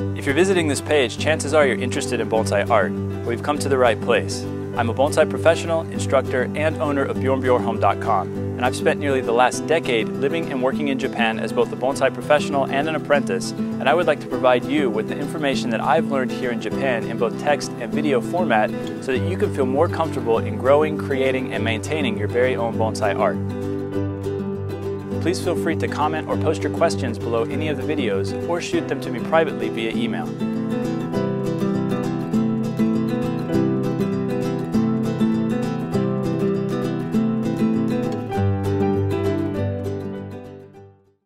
If you're visiting this page, chances are you're interested in bonsai art. We've come to the right place. I'm a bonsai professional, instructor, and owner of BjornBjorholm.com, and I've spent nearly the last decade living and working in Japan as both a bonsai professional and an apprentice, and I would like to provide you with the information that I've learned here in Japan in both text and video format so that you can feel more comfortable in growing, creating, and maintaining your very own bonsai art. Please feel free to comment or post your questions below any of the videos or shoot them to me privately via email.